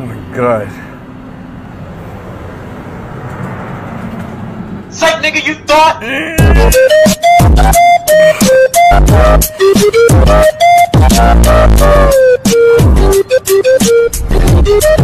Oh my god. Suck nigga, you thought?